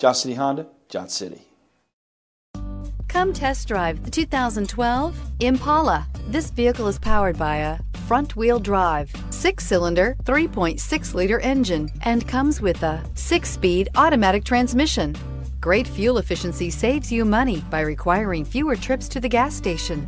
Johnson City Honda, Johnson City. Come test drive the 2012 Impala. This vehicle is powered by a front wheel drive, six cylinder, 3.6 liter engine, and comes with a six speed automatic transmission. Great fuel efficiency saves you money by requiring fewer trips to the gas station.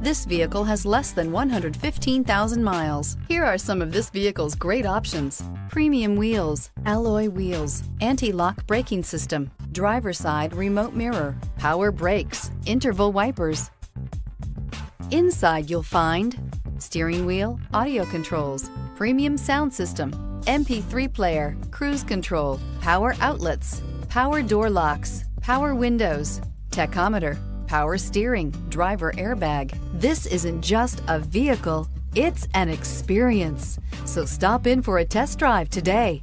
This vehicle has less than 115,000 miles. Here are some of this vehicle's great options. Premium wheels, alloy wheels, anti-lock braking system, driver side remote mirror, power brakes, interval wipers. Inside you'll find steering wheel, audio controls, premium sound system, MP3 player, cruise control, power outlets, power door locks, power windows, tachometer, power steering, driver airbag. This isn't just a vehicle, it's an experience. So stop in for a test drive today.